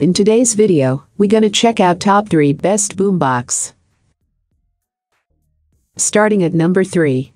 In today's video, we're gonna check out top 3 best boombox. Starting at number 3.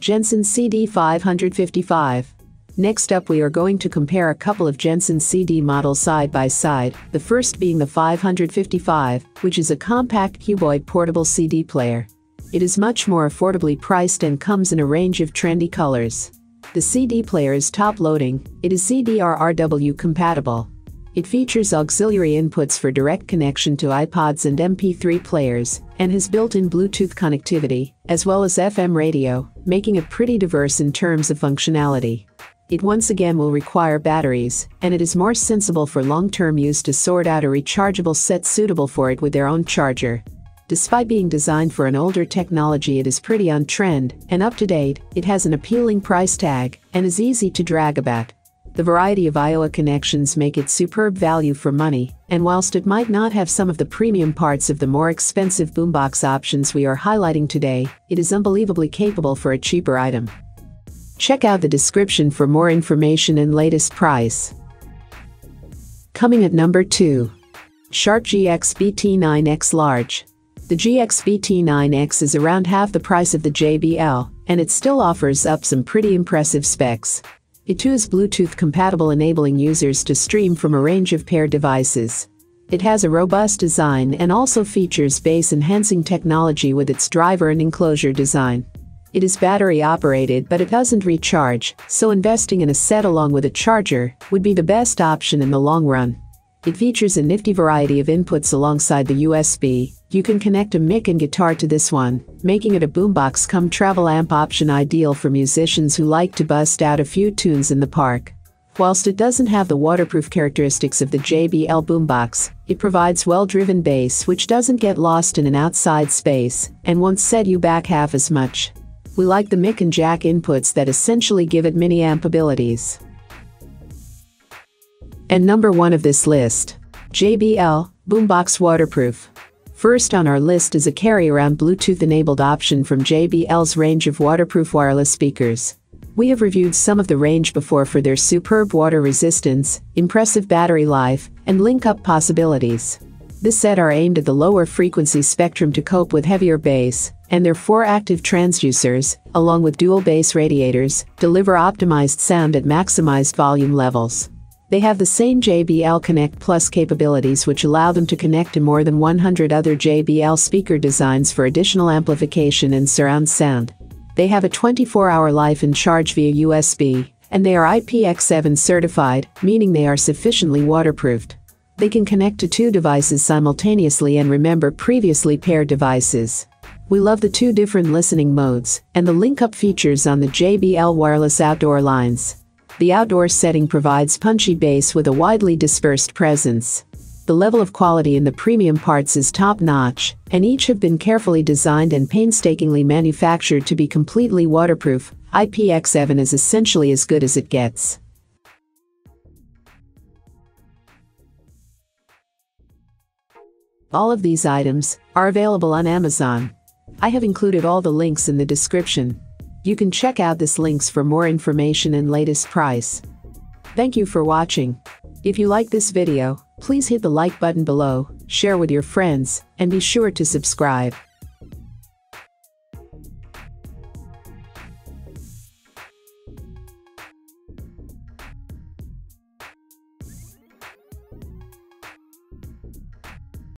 Jensen CD 555. Next up we are going to compare a couple of Jensen CD models side by side, the first being the 555, which is a compact cuboid portable CD player. It is much more affordably priced and comes in a range of trendy colors. The CD player is top loading, it is CDR-RW compatible. It features auxiliary inputs for direct connection to iPods and MP3 players, and has built-in Bluetooth connectivity, as well as FM radio, making it pretty diverse in terms of functionality. It once again will require batteries, and it is more sensible for long-term use to sort out a rechargeable set suitable for it with their own charger. Despite being designed for an older technology it is pretty on trend and up to date, it has an appealing price tag and is easy to drag about. The variety of I/O connections make it superb value for money, and whilst it might not have some of the premium parts of the more expensive boombox options we are highlighting today, it is unbelievably capable for a cheaper item. Check out the description for more information and latest price. Coming at number 2. Sharp GX BT9X Large. The GX BT9X is around half the price of the JBL, and it still offers up some pretty impressive specs. It too is Bluetooth compatible enabling users to stream from a range of paired devices. It has a robust design and also features bass enhancing technology with its driver and enclosure design. It is battery operated but it doesn't recharge, so investing in a set along with a charger would be the best option in the long run. It features a nifty variety of inputs alongside the USB. You can connect a mic and guitar to this one, making it a boombox come travel amp option ideal for musicians who like to bust out a few tunes in the park. Whilst it doesn't have the waterproof characteristics of the JBL boombox, it provides well-driven bass which doesn't get lost in an outside space and won't set you back half as much. We like the mic and jack inputs that essentially give it mini amp abilities. And number 1 of this list. JBL, Boombox Waterproof. First on our list is a carry-around Bluetooth-enabled option from JBL's range of waterproof wireless speakers. We have reviewed some of the range before for their superb water resistance, impressive battery life, and link-up possibilities. This set are aimed at the lower frequency spectrum to cope with heavier bass, and their four active transducers, along with dual bass radiators, deliver optimized sound at maximized volume levels. They have the same JBL Connect Plus capabilities which allow them to connect to more than 100 other JBL speaker designs for additional amplification and surround sound. They have a 24-hour life and charge via USB, and they are IPX7 certified, meaning they are sufficiently waterproofed. They can connect to two devices simultaneously and remember previously paired devices. We love the two different listening modes and the link-up features on the JBL wireless outdoor lines. The outdoor setting provides punchy bass with a widely dispersed presence. The level of quality in the premium parts is top-notch, and each have been carefully designed and painstakingly manufactured to be completely waterproof. IPX7 is essentially as good as it gets. All of these items are available on Amazon. I have included all the links in the description. You can check out this links for more information and latest price. Thank you for watching. If you like this video, please hit the like button below, share with your friends, and be sure to subscribe.